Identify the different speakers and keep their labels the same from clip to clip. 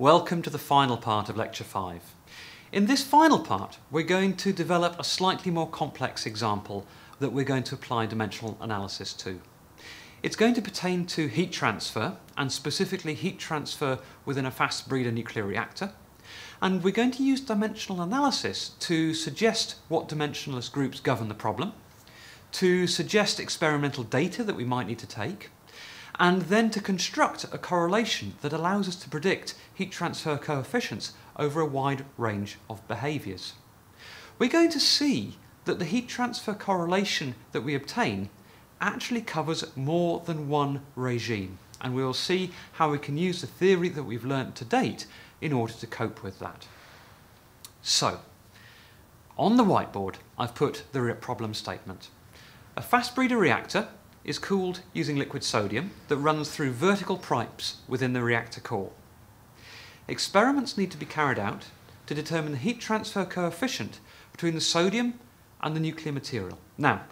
Speaker 1: Welcome to the final part of Lecture 5. In this final part, we're going to develop a slightly more complex example that we're going to apply dimensional analysis to. It's going to pertain to heat transfer, and specifically heat transfer within a fast breeder nuclear reactor. And we're going to use dimensional analysis to suggest what dimensionless groups govern the problem, to suggest experimental data that we might need to take, and then to construct a correlation that allows us to predict heat transfer coefficients over a wide range of behaviours. We're going to see that the heat transfer correlation that we obtain actually covers more than one regime and we will see how we can use the theory that we've learnt to date in order to cope with that. So, on the whiteboard I've put the problem statement. A fast breeder reactor is cooled using liquid sodium that runs through vertical pipes within the reactor core. Experiments need to be carried out to determine the heat transfer coefficient between the sodium and the nuclear material. Now,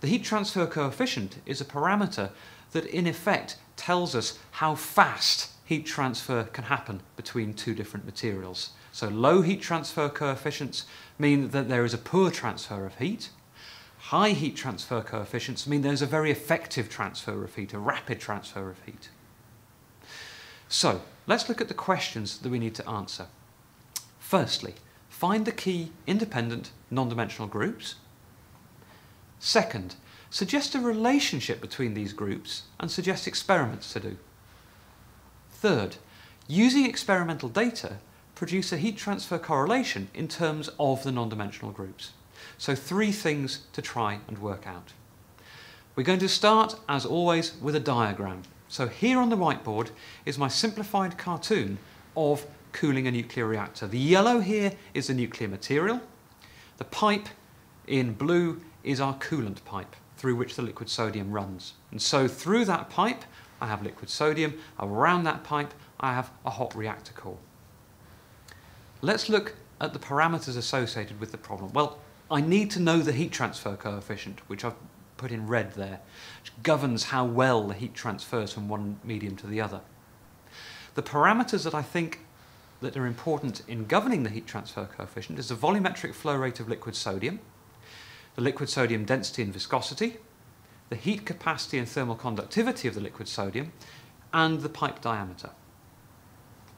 Speaker 1: the heat transfer coefficient is a parameter that in effect tells us how fast heat transfer can happen between two different materials. So low heat transfer coefficients mean that there is a poor transfer of heat, High heat transfer coefficients mean there's a very effective transfer of heat, a rapid transfer of heat. So, let's look at the questions that we need to answer. Firstly, find the key independent non-dimensional groups. Second, suggest a relationship between these groups and suggest experiments to do. Third, using experimental data, produce a heat transfer correlation in terms of the non-dimensional groups. So three things to try and work out. We're going to start, as always, with a diagram. So here on the whiteboard is my simplified cartoon of cooling a nuclear reactor. The yellow here is the nuclear material. The pipe in blue is our coolant pipe through which the liquid sodium runs. And so through that pipe, I have liquid sodium. Around that pipe, I have a hot reactor core. Let's look at the parameters associated with the problem. Well, I need to know the heat transfer coefficient, which I've put in red there, which governs how well the heat transfers from one medium to the other. The parameters that I think that are important in governing the heat transfer coefficient is the volumetric flow rate of liquid sodium, the liquid sodium density and viscosity, the heat capacity and thermal conductivity of the liquid sodium, and the pipe diameter.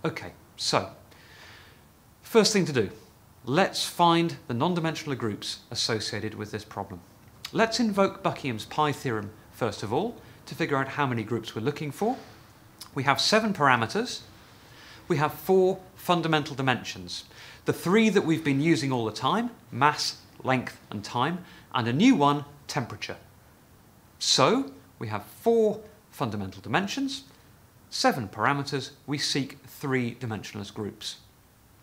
Speaker 1: Okay, so, first thing to do, Let's find the non-dimensional groups associated with this problem. Let's invoke Buckingham's pi theorem first of all to figure out how many groups we're looking for. We have seven parameters. We have four fundamental dimensions. The three that we've been using all the time, mass, length and time, and a new one, temperature. So we have four fundamental dimensions, seven parameters, we seek three dimensionless groups.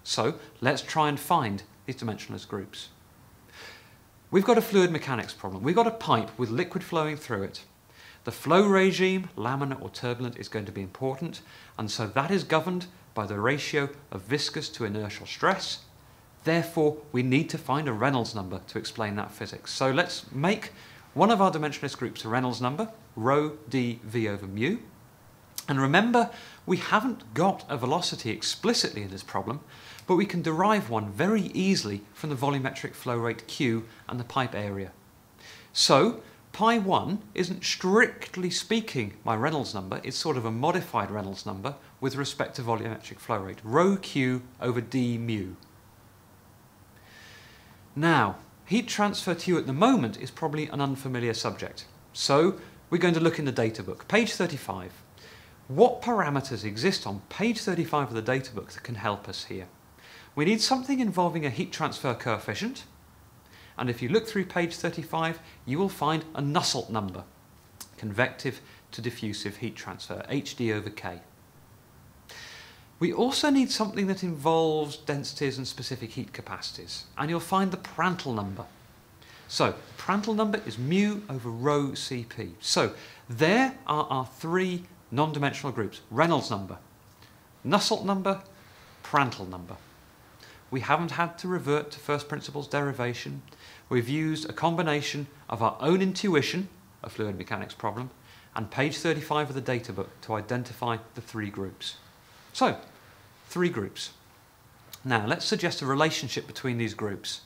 Speaker 1: So let's try and find these dimensionless groups. We've got a fluid mechanics problem. We've got a pipe with liquid flowing through it. The flow regime, laminar or turbulent, is going to be important, and so that is governed by the ratio of viscous to inertial stress. Therefore, we need to find a Reynolds number to explain that physics. So let's make one of our dimensionless groups a Reynolds number, rho d v over mu. And remember, we haven't got a velocity explicitly in this problem, but we can derive one very easily from the volumetric flow rate Q and the pipe area. So, pi 1 isn't strictly speaking my Reynolds number, it's sort of a modified Reynolds number with respect to volumetric flow rate, rho Q over d mu. Now, heat transfer to you at the moment is probably an unfamiliar subject. So, we're going to look in the data book, page 35. What parameters exist on page 35 of the data book that can help us here? We need something involving a heat transfer coefficient, and if you look through page 35, you will find a Nusselt number, convective to diffusive heat transfer, HD over K. We also need something that involves densities and specific heat capacities, and you'll find the Prandtl number. So, Prandtl number is mu over rho Cp. So, there are our three non-dimensional groups. Reynolds number, Nusselt number, Prandtl number we haven't had to revert to first principles derivation. We've used a combination of our own intuition, a fluid mechanics problem, and page 35 of the data book to identify the three groups. So, three groups. Now, let's suggest a relationship between these groups.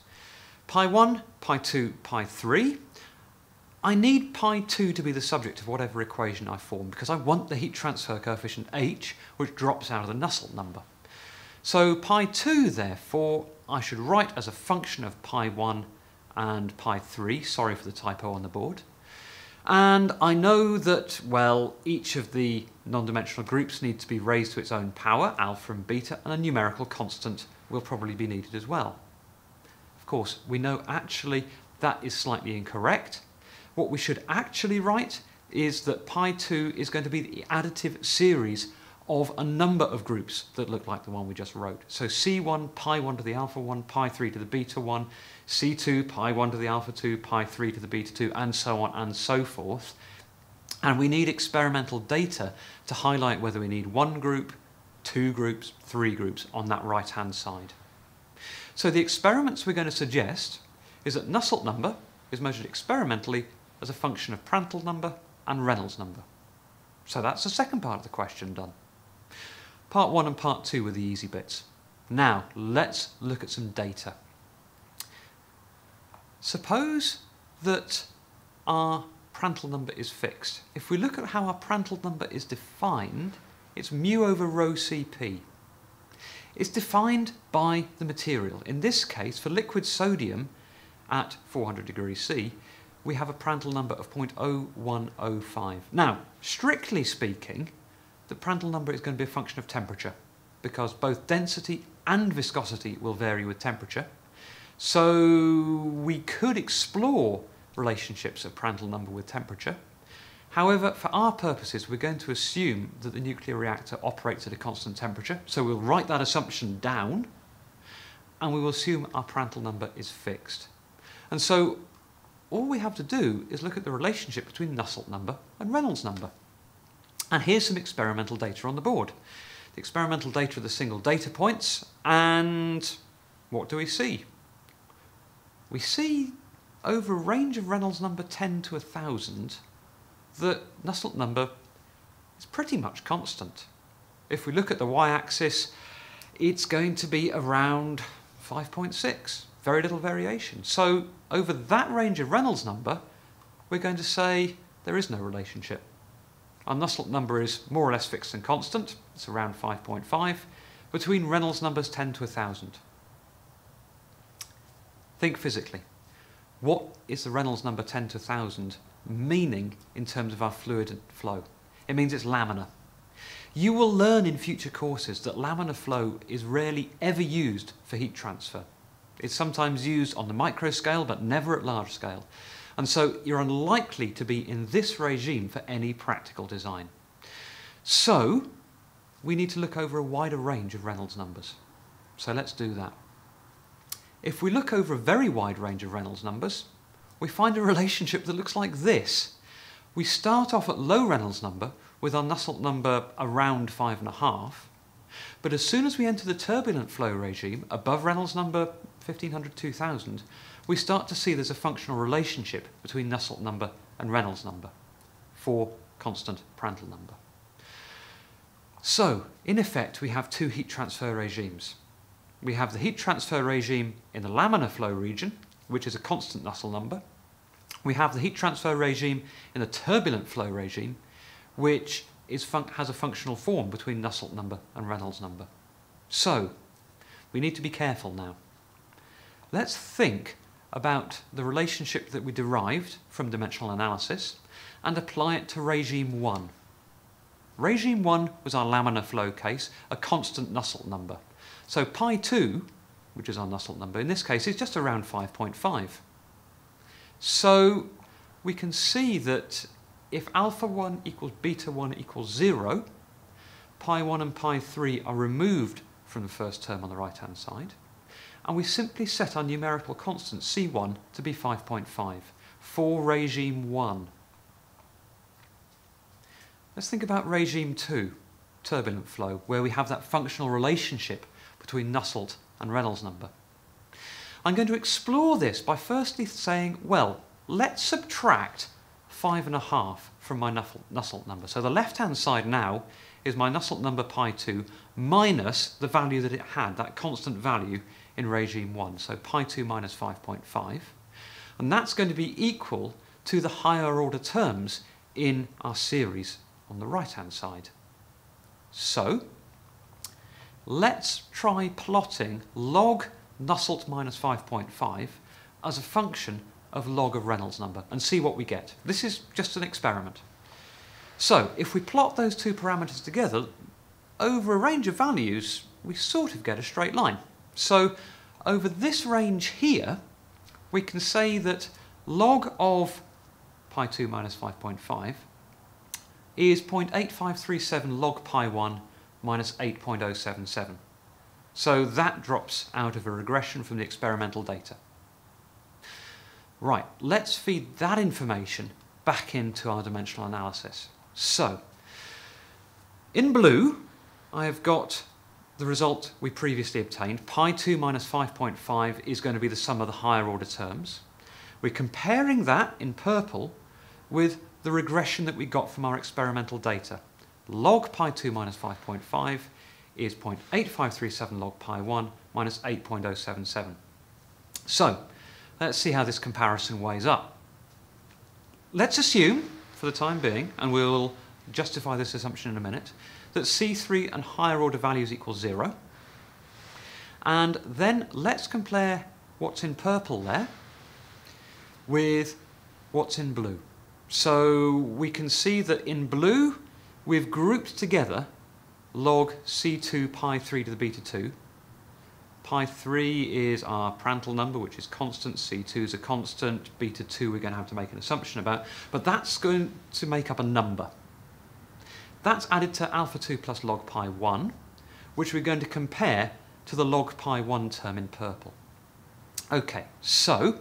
Speaker 1: Pi 1, pi 2, pi 3. I need pi 2 to be the subject of whatever equation I form because I want the heat transfer coefficient h, which drops out of the Nusselt number. So pi 2, therefore, I should write as a function of pi 1 and pi 3. Sorry for the typo on the board. And I know that, well, each of the non-dimensional groups need to be raised to its own power, alpha and beta, and a numerical constant will probably be needed as well. Of course, we know actually that is slightly incorrect. What we should actually write is that pi 2 is going to be the additive series of a number of groups that look like the one we just wrote. So C1, pi 1 to the alpha 1, pi 3 to the beta 1, C2, pi 1 to the alpha 2, pi 3 to the beta 2, and so on and so forth. And we need experimental data to highlight whether we need one group, two groups, three groups on that right-hand side. So the experiments we're going to suggest is that Nusselt number is measured experimentally as a function of Prandtl number and Reynolds number. So that's the second part of the question done. Part one and part two were the easy bits. Now, let's look at some data. Suppose that our Prandtl number is fixed. If we look at how our Prandtl number is defined, it's mu over rho Cp. It's defined by the material. In this case, for liquid sodium at 400 degrees C, we have a Prandtl number of 0.0105. Now, strictly speaking, the Prandtl number is going to be a function of temperature because both density and viscosity will vary with temperature. So we could explore relationships of Prandtl number with temperature. However, for our purposes, we're going to assume that the nuclear reactor operates at a constant temperature. So we'll write that assumption down and we will assume our Prandtl number is fixed. And so all we have to do is look at the relationship between Nusselt number and Reynolds number. And here's some experimental data on the board. The experimental data are the single data points, and what do we see? We see over a range of Reynolds number 10 to 1000 that Nusselt number is pretty much constant. If we look at the y-axis, it's going to be around 5.6, very little variation. So over that range of Reynolds number, we're going to say there is no relationship. Our Nusselt number is more or less fixed and constant, it's around 5.5, between Reynolds numbers 10 to 1000. Think physically. What is the Reynolds number 10 to 1000 meaning in terms of our fluid flow? It means it's laminar. You will learn in future courses that laminar flow is rarely ever used for heat transfer. It's sometimes used on the micro scale, but never at large scale. And so you're unlikely to be in this regime for any practical design. So we need to look over a wider range of Reynolds numbers. So let's do that. If we look over a very wide range of Reynolds numbers, we find a relationship that looks like this. We start off at low Reynolds number with our Nusselt number around 5.5, but as soon as we enter the turbulent flow regime, above Reynolds number 1500, 2000, we start to see there's a functional relationship between Nusselt number and Reynolds number for constant Prandtl number. So, in effect, we have two heat transfer regimes. We have the heat transfer regime in the laminar flow region, which is a constant Nusselt number. We have the heat transfer regime in the turbulent flow regime, which has a functional form between Nusselt number and Reynolds number. So, we need to be careful now. Let's think about the relationship that we derived from dimensional analysis and apply it to regime 1. Regime 1 was our laminar flow case, a constant Nusselt number. So pi 2, which is our Nusselt number, in this case is just around 5.5. So we can see that if alpha 1 equals beta 1 equals 0, pi 1 and pi 3 are removed from the first term on the right hand side and we simply set our numerical constant C1 to be 5.5 for regime 1. Let's think about regime 2, turbulent flow, where we have that functional relationship between Nusselt and Reynolds number. I'm going to explore this by firstly saying, well, let's subtract 5.5 from my Nusselt number. So the left-hand side now is my Nusselt number pi2 minus the value that it had, that constant value in regime 1. So pi2 minus 5.5. And that's going to be equal to the higher order terms in our series on the right hand side. So let's try plotting log Nusselt minus 5.5 as a function of log of Reynolds number and see what we get. This is just an experiment. So if we plot those two parameters together, over a range of values, we sort of get a straight line. So over this range here, we can say that log of pi 2 minus 5.5 is 0.8537 log pi 1 minus 8.077. So that drops out of a regression from the experimental data. Right, let's feed that information back into our dimensional analysis. So, in blue, I have got the result we previously obtained. Pi 2 minus 5.5 is going to be the sum of the higher order terms. We're comparing that in purple with the regression that we got from our experimental data. Log pi 2 minus 5.5 is 0.8537 log pi 1 minus 8.077. So, let's see how this comparison weighs up. Let's assume, for the time being, and we'll justify this assumption in a minute, that C3 and higher order values equal 0. And then let's compare what's in purple there with what's in blue. So we can see that in blue we've grouped together log C2 pi 3 to the beta 2. Pi 3 is our Prandtl number, which is constant. C2 is a constant. Beta 2 we're going to have to make an assumption about. But that's going to make up a number. That's added to alpha 2 plus log pi 1, which we're going to compare to the log pi 1 term in purple. Okay, so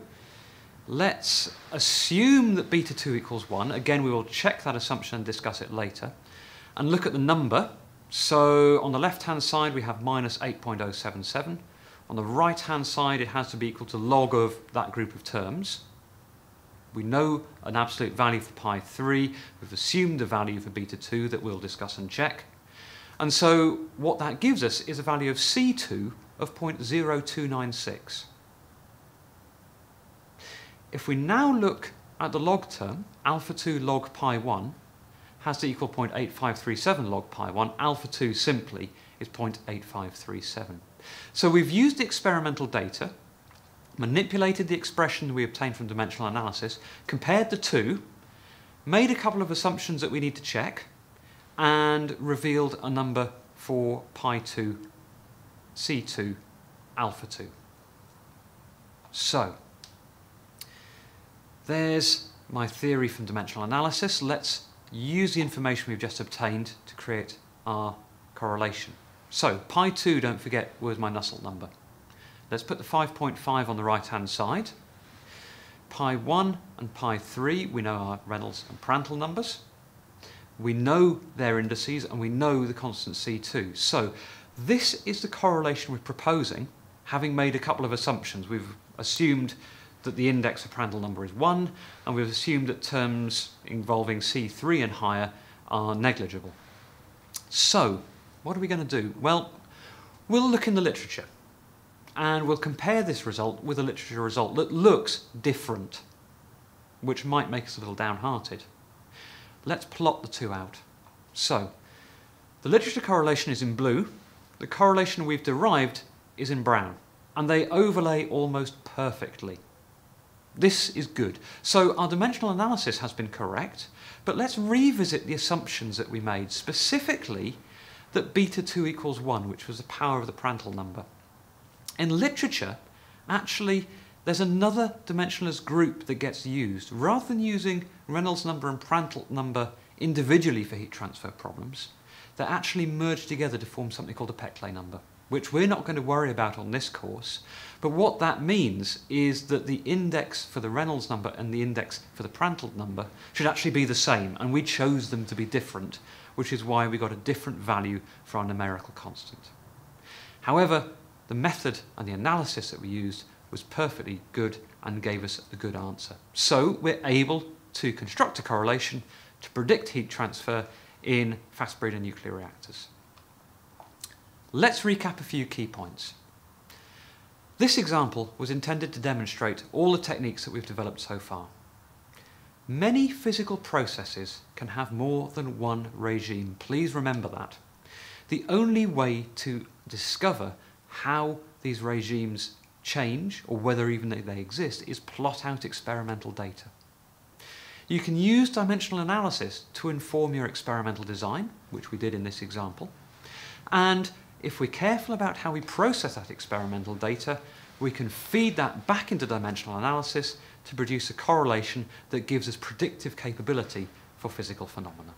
Speaker 1: let's assume that beta 2 equals 1. Again, we will check that assumption and discuss it later. And look at the number. So on the left-hand side, we have minus 8.077. On the right-hand side, it has to be equal to log of that group of terms. We know an absolute value for pi 3. We've assumed a value for beta 2 that we'll discuss and check. And so what that gives us is a value of C2 of 0.0296. If we now look at the log term, alpha 2 log pi 1 has to equal 0.8537 log pi 1. Alpha 2 simply is 0.8537. So we've used experimental data manipulated the expression we obtained from dimensional analysis, compared the two, made a couple of assumptions that we need to check, and revealed a number for pi 2, c2, alpha 2. So, there's my theory from dimensional analysis. Let's use the information we've just obtained to create our correlation. So, pi 2, don't forget, was my Nusselt number. Let's put the 5.5 on the right hand side. Pi 1 and pi 3, we know are Reynolds and Prandtl numbers. We know their indices and we know the constant C2. So this is the correlation we're proposing, having made a couple of assumptions. We've assumed that the index of Prandtl number is 1, and we've assumed that terms involving C3 and higher are negligible. So, what are we going to do? Well, we'll look in the literature and we'll compare this result with a literature result that looks different, which might make us a little downhearted. Let's plot the two out. So, the literature correlation is in blue, the correlation we've derived is in brown, and they overlay almost perfectly. This is good. So our dimensional analysis has been correct, but let's revisit the assumptions that we made, specifically that beta 2 equals 1, which was the power of the Prandtl number. In literature, actually, there's another dimensionless group that gets used. Rather than using Reynolds number and Prandtl number individually for heat transfer problems, they're actually merged together to form something called a Peclet number, which we're not going to worry about on this course. But what that means is that the index for the Reynolds number and the index for the Prandtl number should actually be the same, and we chose them to be different, which is why we got a different value for our numerical constant. However, the method and the analysis that we used was perfectly good and gave us a good answer. So we're able to construct a correlation to predict heat transfer in fast breeder nuclear reactors. Let's recap a few key points. This example was intended to demonstrate all the techniques that we've developed so far. Many physical processes can have more than one regime. Please remember that. The only way to discover how these regimes change, or whether even they exist, is plot out experimental data. You can use dimensional analysis to inform your experimental design, which we did in this example. And if we're careful about how we process that experimental data, we can feed that back into dimensional analysis to produce a correlation that gives us predictive capability for physical phenomena.